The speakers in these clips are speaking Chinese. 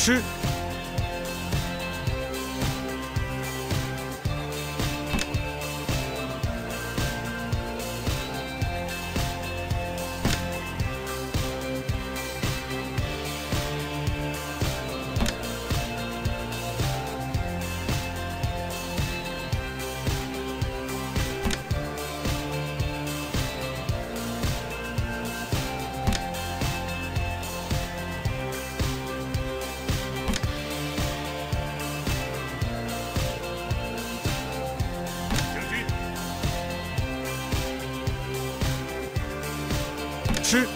吃，吃，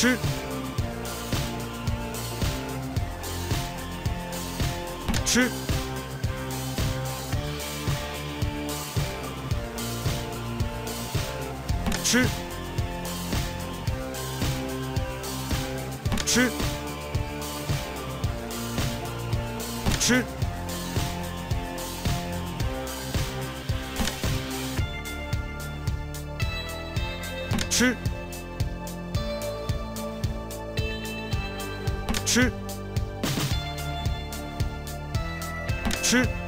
吃，吃，吃，吃，吃，吃。吃，吃。